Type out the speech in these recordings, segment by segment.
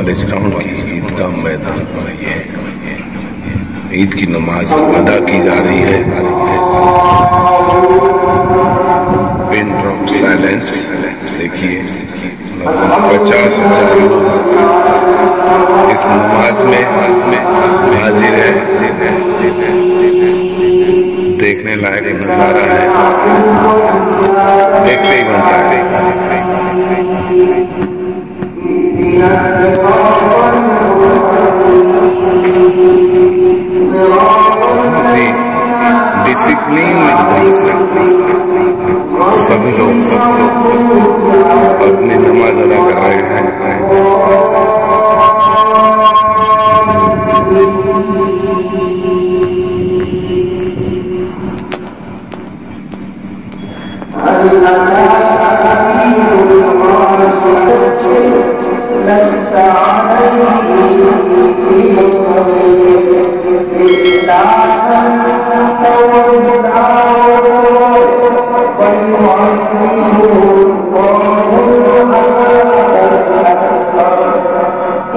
College ground کی عید کا میدان پر یہ عید کی نماز ادا کی جا رہی ہے۔ پن ڈراپ سائلنس، دیکھیے، پچاس ہزار۔ اس نماز میں حاضر ہے۔ دیکھنے لائق نظارہ ہے۔ دیکھتے ہی بنتا ہے نہیں ڈسپلین سبھی لوگ سب لوگ اپنی نماز ادا کر رہے ہیں۔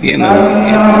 Bien, vamos.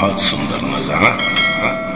Hudson'dan nazara. Ha?